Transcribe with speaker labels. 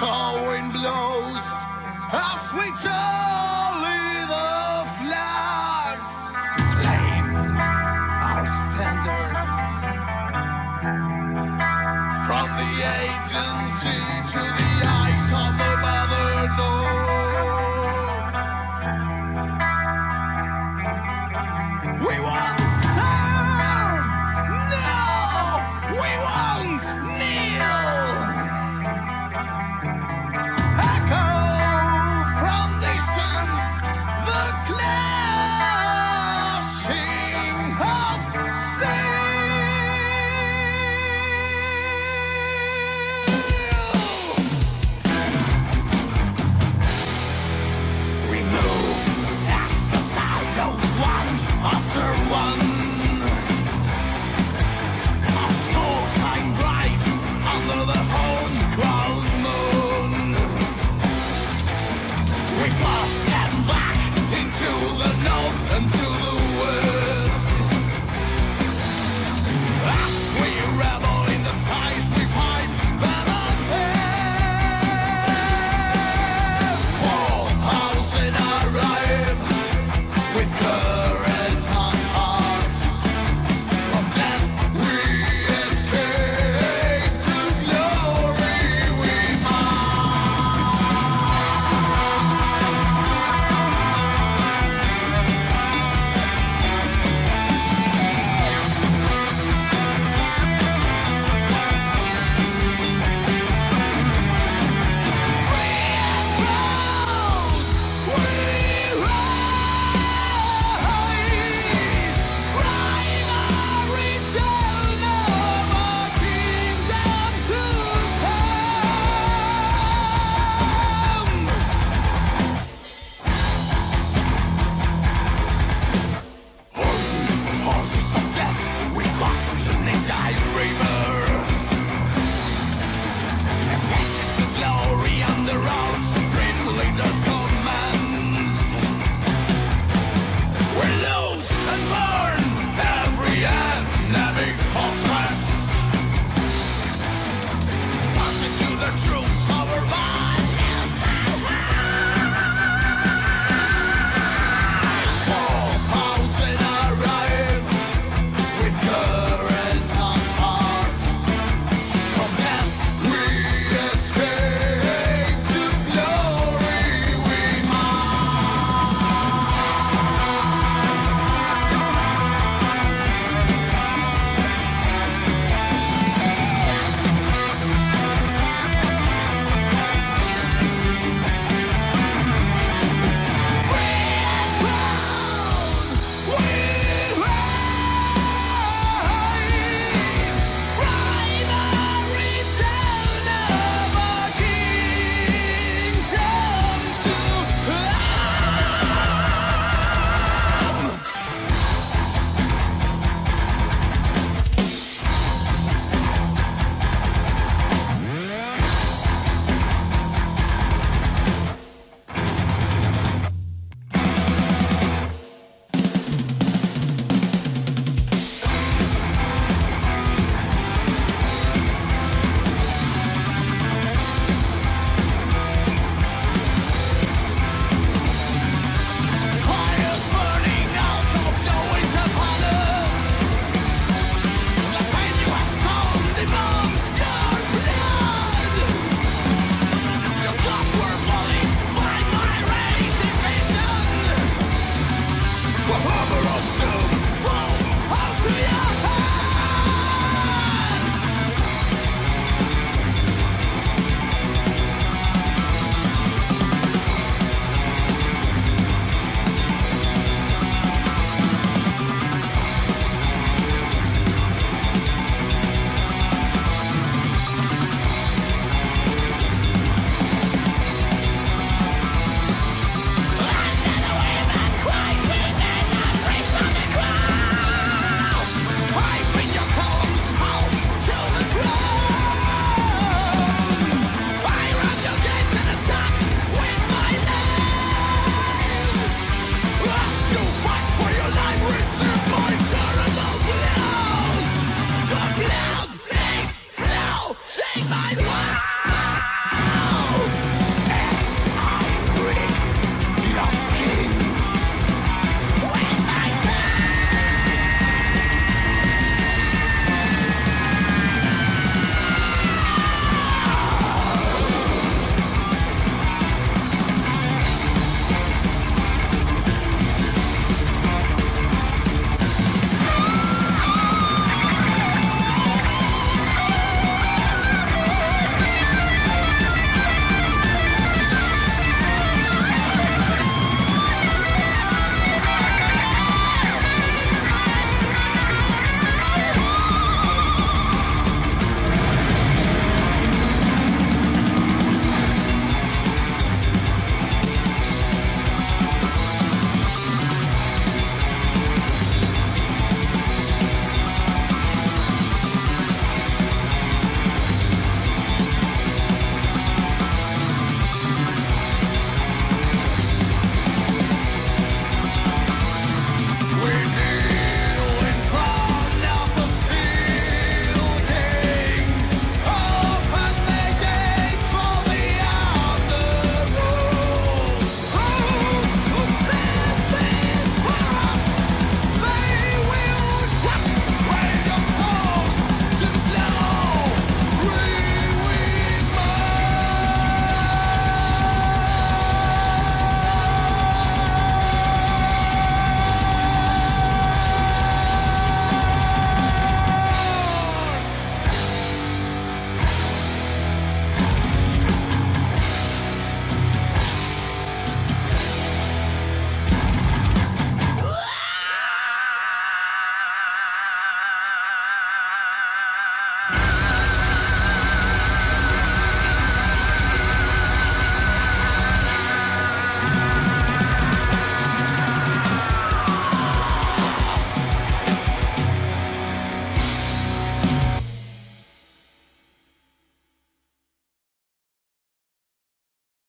Speaker 1: cold wind blows, how sweet Charlie the flags claim our standards. From the agency to the eyes of the mother, North.